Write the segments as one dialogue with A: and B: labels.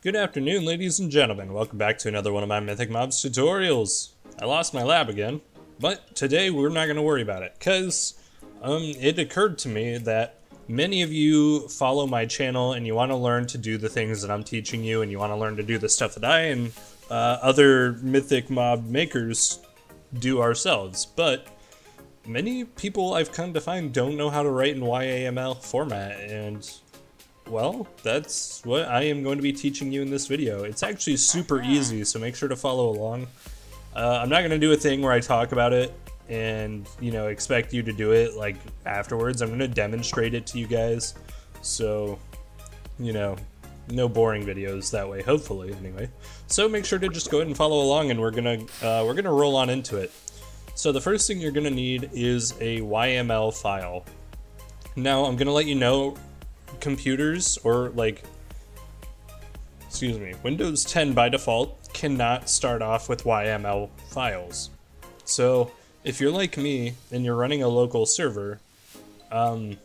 A: Good afternoon, ladies and gentlemen. Welcome back to another one of my Mythic Mobs tutorials. I lost my lab again, but today we're not going to worry about it, because um, it occurred to me that many of you follow my channel and you want to learn to do the things that I'm teaching you, and you want to learn to do the stuff that I and uh, other Mythic Mob makers do ourselves, but many people I've come to find don't know how to write in YAML format, and well, that's what I am going to be teaching you in this video. It's actually super easy, so make sure to follow along. Uh, I'm not going to do a thing where I talk about it and, you know, expect you to do it, like, afterwards. I'm going to demonstrate it to you guys, so, you know, no boring videos that way, hopefully, anyway. So make sure to just go ahead and follow along, and we're going to, uh, we're going to roll on into it. So the first thing you're going to need is a YML file. Now, I'm going to let you know computers or like excuse me, Windows 10 by default cannot start off with YML files. So if you're like me and you're running a local server, um,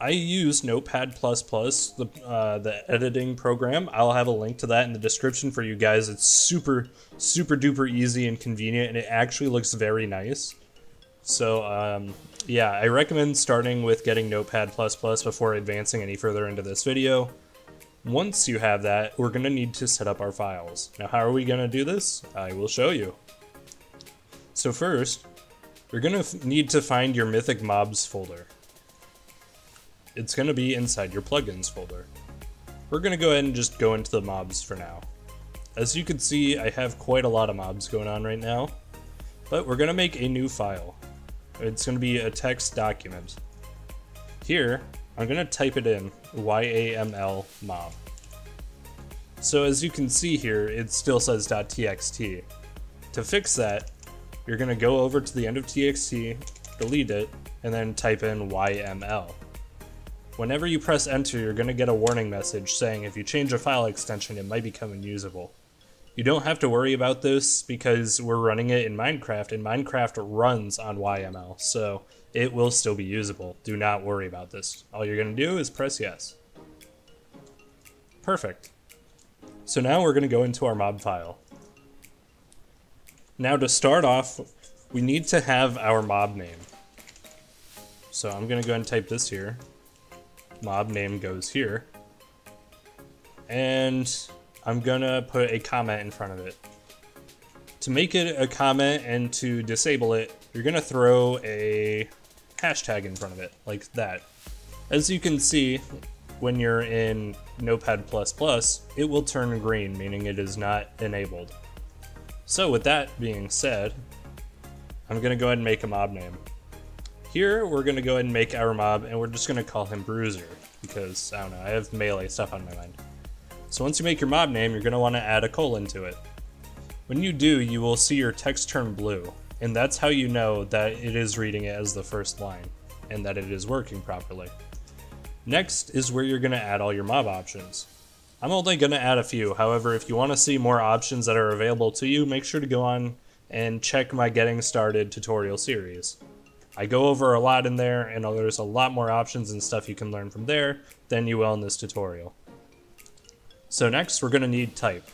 A: I use Notepad++, the, uh, the editing program. I'll have a link to that in the description for you guys. It's super, super duper easy and convenient, and it actually looks very nice. So, um, yeah, I recommend starting with getting Notepad++ before advancing any further into this video. Once you have that, we're going to need to set up our files. Now, how are we going to do this? I will show you. So first, you're going to need to find your Mythic Mobs folder. It's going to be inside your plugins folder. We're going to go ahead and just go into the mobs for now. As you can see, I have quite a lot of mobs going on right now, but we're going to make a new file. It's going to be a text document. Here, I'm going to type it in, YAML mob. So as you can see here, it still says .txt. To fix that, you're going to go over to the end of txt, delete it, and then type in YML. Whenever you press enter, you're going to get a warning message saying if you change a file extension, it might become unusable. You don't have to worry about this because we're running it in Minecraft, and Minecraft runs on YML, so it will still be usable. Do not worry about this. All you're going to do is press yes. Perfect. So now we're going to go into our mob file. Now to start off, we need to have our mob name. So I'm going to go ahead and type this here. Mob name goes here. And I'm gonna put a comment in front of it. To make it a comment and to disable it, you're gonna throw a hashtag in front of it, like that. As you can see, when you're in Notepad++, it will turn green, meaning it is not enabled. So with that being said, I'm gonna go ahead and make a mob name. Here, we're gonna go ahead and make our mob, and we're just gonna call him Bruiser, because, I don't know, I have melee stuff on my mind. So once you make your mob name, you're going to want to add a colon to it. When you do, you will see your text turn blue, and that's how you know that it is reading it as the first line, and that it is working properly. Next is where you're going to add all your mob options. I'm only going to add a few, however, if you want to see more options that are available to you, make sure to go on and check my Getting Started tutorial series. I go over a lot in there, and there's a lot more options and stuff you can learn from there than you will in this tutorial. So next we're to need type,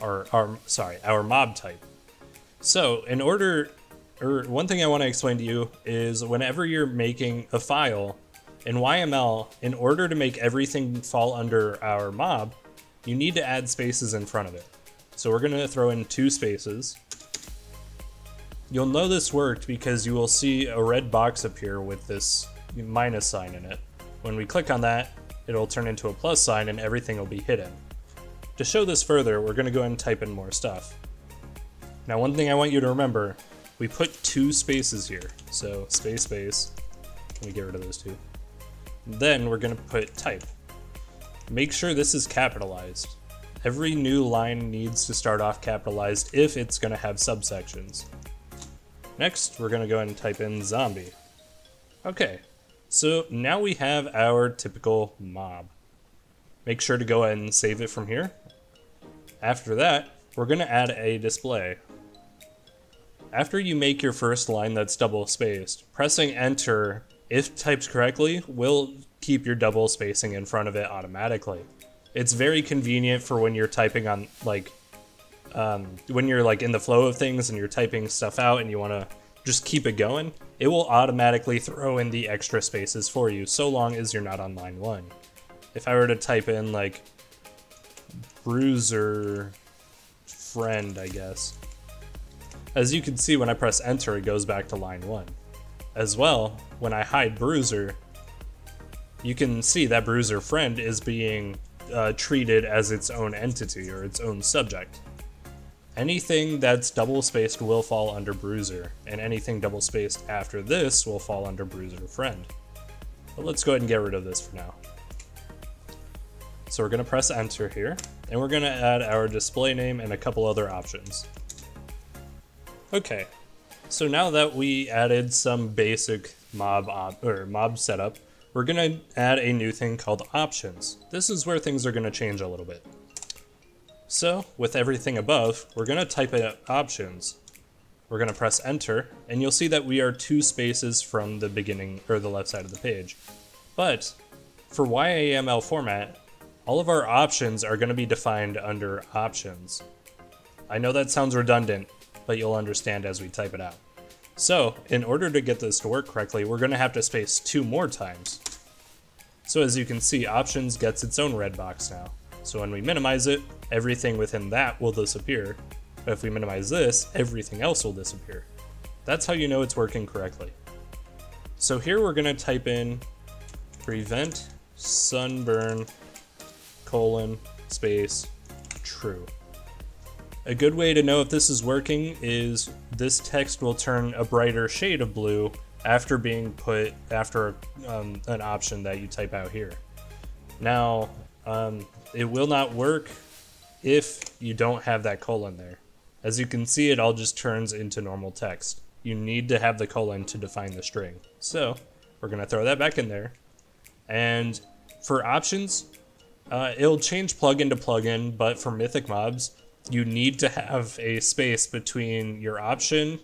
A: or, our, sorry, our mob type. So in order, or one thing I want to explain to you is whenever you're making a file in YML, in order to make everything fall under our mob, you need to add spaces in front of it. So we're to throw in two spaces. You'll know this worked because you will see a red box appear with this minus sign in it. When we click on that, it'll turn into a plus sign and everything will be hidden. To show this further, we're going to go ahead and type in more stuff. Now one thing I want you to remember, we put two spaces here. So space, space, let me get rid of those two. Then we're going to put type. Make sure this is capitalized. Every new line needs to start off capitalized if it's going to have subsections. Next, we're going to go ahead and type in zombie. Okay, so now we have our typical mob. Make sure to go ahead and save it from here. After that, we're going to add a display. After you make your first line that's double spaced, pressing enter, if typed correctly, will keep your double spacing in front of it automatically. It's very convenient for when you're typing on like um, when you're like in the flow of things and you're typing stuff out and you want to just keep it going. It will automatically throw in the extra spaces for you so long as you're not on line one. If I were to type in like bruiser friend, I guess. As you can see, when I press enter, it goes back to line one. As well, when I hide bruiser, you can see that bruiser friend is being uh, treated as its own entity or its own subject. Anything that's double spaced will fall under bruiser, and anything double spaced after this will fall under bruiser friend. But let's go ahead and get rid of this for now. So we're gonna press enter here, and we're gonna add our display name and a couple other options. Okay, so now that we added some basic mob or mob setup, we're gonna add a new thing called options. This is where things are gonna change a little bit. So with everything above, we're gonna type in options. We're gonna press enter, and you'll see that we are two spaces from the beginning or the left side of the page. But for YAML format, all of our options are going to be defined under options. I know that sounds redundant, but you'll understand as we type it out. So, in order to get this to work correctly, we're going to have to space two more times. So as you can see, options gets its own red box now. So when we minimize it, everything within that will disappear. But if we minimize this, everything else will disappear. That's how you know it's working correctly. So here we're going to type in prevent sunburn colon space true. A good way to know if this is working is this text will turn a brighter shade of blue after being put after um, an option that you type out here. Now, um, it will not work if you don't have that colon there. As you can see, it all just turns into normal text. You need to have the colon to define the string. So we're gonna throw that back in there. And for options, uh, it'll change plugin to plugin, but for Mythic mobs, you need to have a space between your option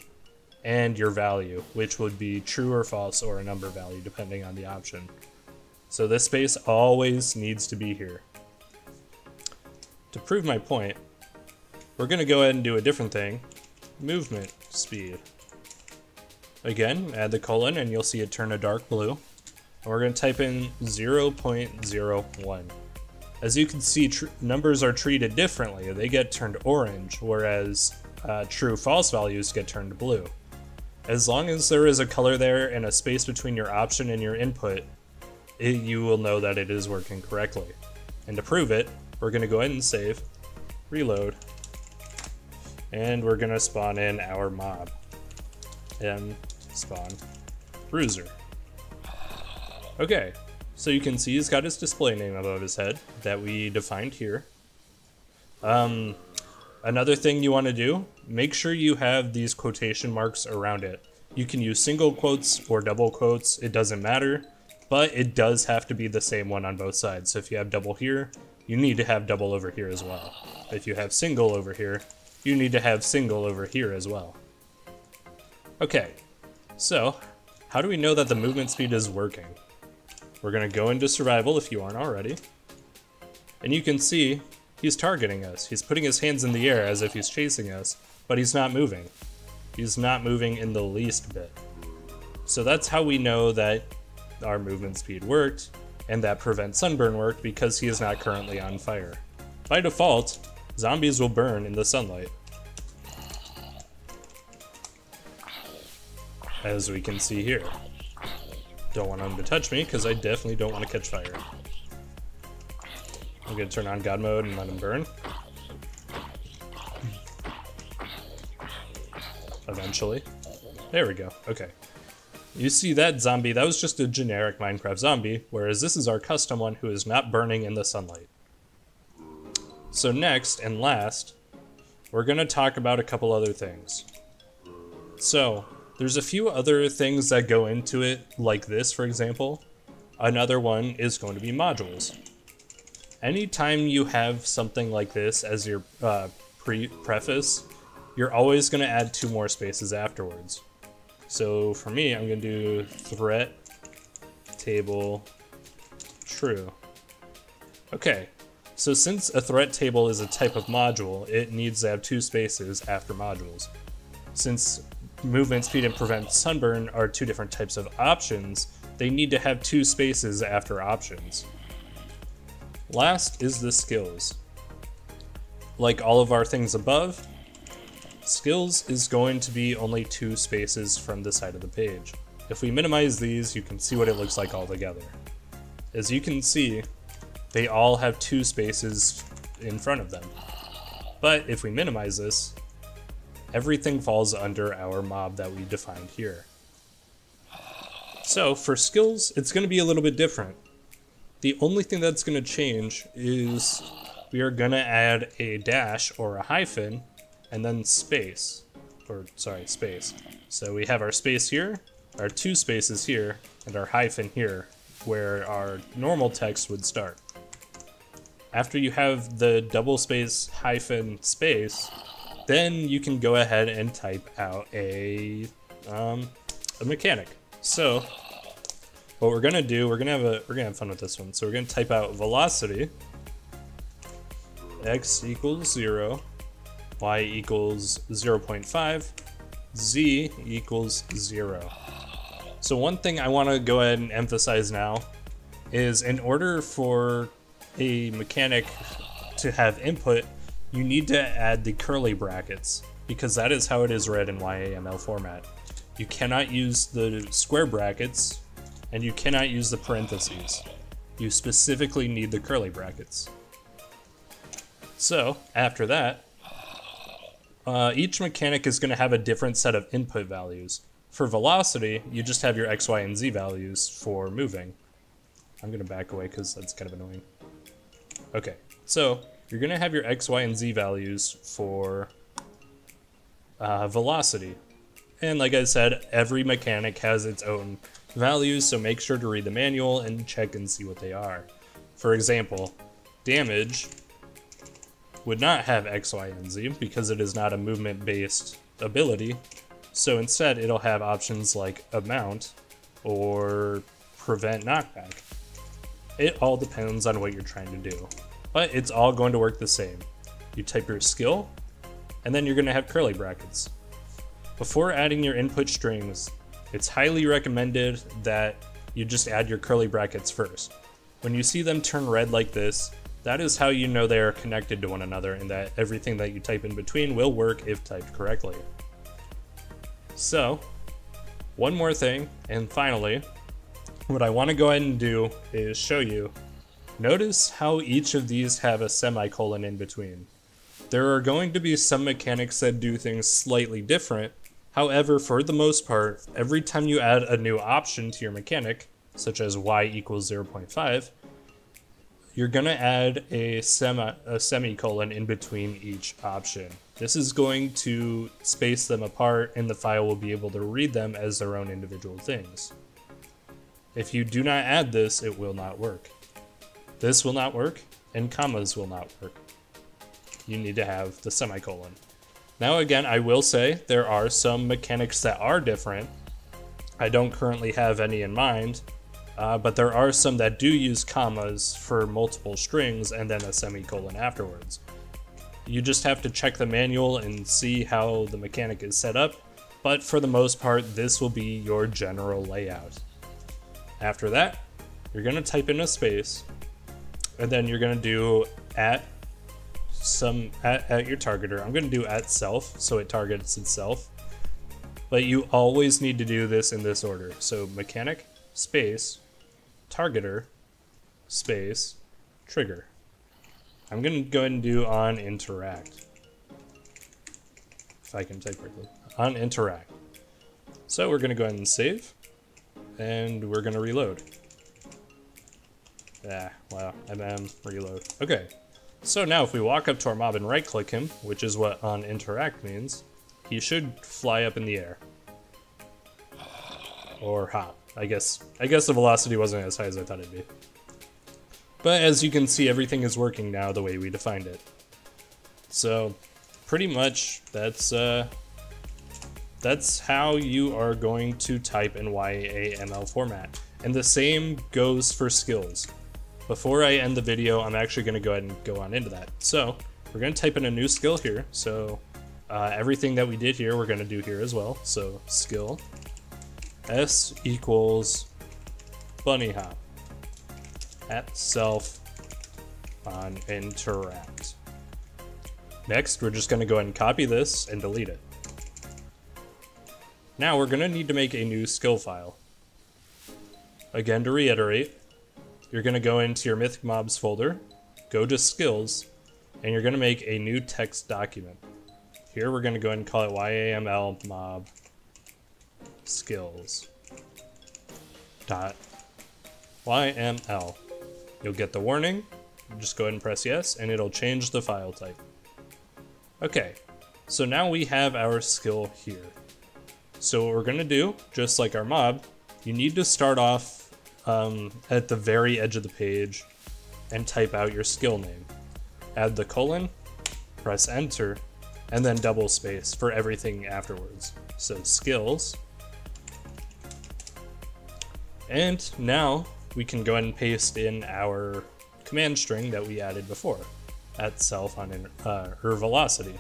A: and your value, which would be true or false or a number value depending on the option. So this space always needs to be here. To prove my point, we're going to go ahead and do a different thing. Movement speed. Again, add the colon and you'll see it turn a dark blue. And we're to type in 0.01. As you can see, numbers are treated differently. They get turned orange, whereas uh, true false values get turned blue. As long as there is a color there and a space between your option and your input, it, you will know that it is working correctly. And to prove it, we're to go ahead and save, reload, and we're to spawn in our mob. And spawn bruiser. Okay, so you can see he's got his display name above his head that we defined here. Um, another thing you want to do, make sure you have these quotation marks around it. You can use single quotes or double quotes, it doesn't matter, but it does have to be the same one on both sides. So if you have double here, you need to have double over here as well. If you have single over here, you need to have single over here as well. Okay, so how do we know that the movement speed is working? We're gonna go into survival if you aren't already. And you can see he's targeting us. He's putting his hands in the air as if he's chasing us, but he's not moving. He's not moving in the least bit. So that's how we know that our movement speed worked and that prevent sunburn worked because he is not currently on fire. By default, zombies will burn in the sunlight. As we can see here. Don't want him to touch me, because I definitely don't want to catch fire. I'm to turn on God mode and let him burn. Eventually. There we go. Okay. You see that zombie, that was just a generic Minecraft zombie, whereas this is our custom one who is not burning in the sunlight. So next, and last, we're going to talk about a couple other things. So, there's a few other things that go into it, like this, for example. Another one is going to be modules. Anytime you have something like this as your uh, pre preface, you're always going to add two more spaces afterwards. So for me, I'm to do threat table true. Okay, So since a threat table is a type of module, it needs to have two spaces after modules. Since movement speed and prevent sunburn are two different types of options, they need to have two spaces after options. Last is the skills. Like all of our things above, skills is going to be only two spaces from the side of the page. If we minimize these, you can see what it looks like all together. As you can see, they all have two spaces in front of them. But if we minimize this, everything falls under our mob that we defined here. So for skills, it's going to be a little bit different. The only thing that's going to change is we are going to add a dash or a hyphen and then space, or sorry, space. So we have our space here, our two spaces here, and our hyphen here, where our normal text would start. After you have the double space hyphen space, then you can go ahead and type out a, um, a mechanic. So what we're gonna do, we're gonna have a we're gonna have fun with this one. So we're gonna type out velocity x equals zero, y equals 0.5, z equals zero. So one thing I want to go ahead and emphasize now is in order for a mechanic to have input, you need to add the curly brackets because that is how it is read in YAML format. You cannot use the square brackets and you cannot use the parentheses. You specifically need the curly brackets. So after that, uh, each mechanic is going to have a different set of input values. For velocity, you just have your x, y, and z values for moving. I'm going to back away because that's kind of annoying. Okay, so you're going to have your x, y, and z values for uh, velocity. And like I said, every mechanic has its own values, so make sure to read the manual and check and see what they are. For example, damage would not have X, Y, and Z because it is not a movement-based ability. So instead, it'll have options like amount or prevent knockback. It all depends on what you're trying to do, but it's all going to work the same. You type your skill, and then you're going to have curly brackets. Before adding your input strings, it's highly recommended that you just add your curly brackets first. When you see them turn red like this, that is how you know they are connected to one another and that everything that you type in between will work if typed correctly. So, one more thing, and finally, what I want to go ahead and do is show you. Notice how each of these have a semicolon in between. There are going to be some mechanics that do things slightly different, however, for the most part, every time you add a new option to your mechanic, such as y equals 0.5, you're gonna add a, semi, a semicolon in between each option. This is going to space them apart and the file will be able to read them as their own individual things. If you do not add this, it will not work. This will not work, and commas will not work. You need to have the semicolon. Now again, I will say there are some mechanics that are different. I don't currently have any in mind, uh, but there are some that do use commas for multiple strings and then a semicolon afterwards. You just have to check the manual and see how the mechanic is set up, but for the most part, this will be your general layout. After that, you're gonna type in a space, and then you're gonna do at some at, at your targeter. I'm gonna do at self, so it targets itself. But you always need to do this in this order. So mechanic, space, targeter, space, trigger. I'm gonna go ahead and do on interact. If I can type correctly. On interact. So we're gonna go ahead and save, and we're gonna reload. Ah, wow, MM, reload. Okay, so now if we walk up to our mob and right click him, which is what on interact means, he should fly up in the air. Or hop. I guess I guess the velocity wasn't as high as I thought it'd be. But as you can see, everything is working now the way we defined it. So pretty much that's uh, that's how you are going to type in YAML format. And the same goes for skills. before I end the video, I'm actually going to go ahead and go on into that. So we're going to type in a new skill here. So uh, everything that we did here, we're going to do here as well. So skill s equals bunny hop at self on interact. Next, we're just going to go ahead and copy this and delete it. Now we're going to need to make a new skill file. Again, to reiterate, you're going to go into your Mythic Mobs folder, go to Skills, and you're going to make a new text document. Here we're going to go ahead and call it YAML mob skills dot YML. You'll get the warning, just go ahead and press yes, and it'll change the file type. Okay, so now we have our skill here. So what we're gonna do, just like our mob, you need to start off um, at the very edge of the page and type out your skill name. Add the colon, press enter, and then double space for everything afterwards. So skills. And now we can go ahead and paste in our command string that we added before at self on uh, her velocity.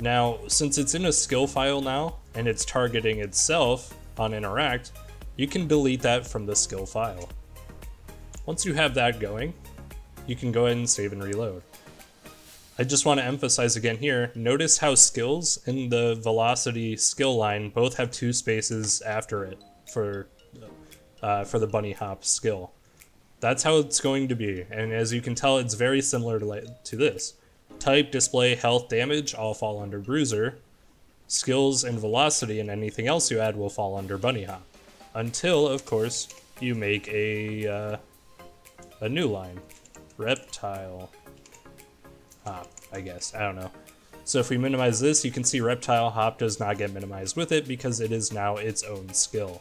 A: Now, since it's in a skill file now and it's targeting itself on interact, you can delete that from the skill file. Once you have that going, you can go ahead and save and reload. I just want to emphasize again here, notice how skills in the velocity skill line both have two spaces after it for, uh, for the bunny hop skill. That's how it's going to be, and as you can tell, it's very similar to, to this. Type, display, health, damage all fall under Bruiser. Skills and velocity and anything else you add will fall under Bunny Hop. Until, of course, you make a, uh, a new line. Reptile Hop, I guess. I don't know. So if we minimize this, you can see Reptile Hop does not get minimized with it because it is now its own skill.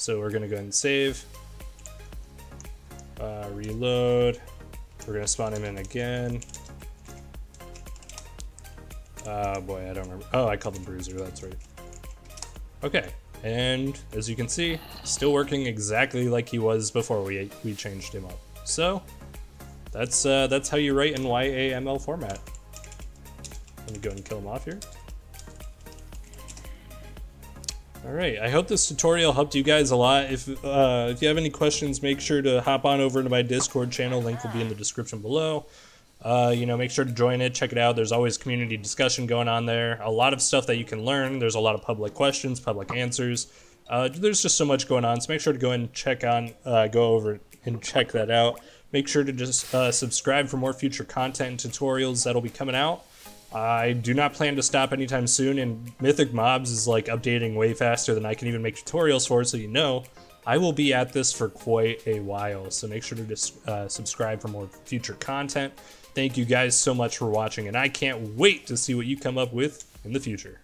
A: So we're to go ahead and save. Uh, reload. We're gonna spawn him in again. Oh boy, I don't remember. Oh, I called him Bruiser, that's right. Okay, and as you can see, still working exactly like he was before we, we changed him up. So, that's uh, that's how you write in YAML format. Let me go and kill him off here. Alright, I hope this tutorial helped you guys a lot. If, uh, if you have any questions, make sure to hop on over to my Discord channel. Link will be in the description below. Uh, you know, make sure to join it, check it out. There's always community discussion going on there. A lot of stuff that you can learn. There's a lot of public questions, public answers. Uh, there's just so much going on, so make sure to go and check on, uh, go over and check that out. Make sure to just uh, subscribe for more future content and tutorials that'll be coming out. I do not plan to stop anytime soon, and Mythic Mobs is like updating way faster than I can even make tutorials for, so you know I will be at this for quite a while. So make sure to just uh, subscribe for more future content. Thank you guys so much for watching, and I can't wait to see what you come up with in the future.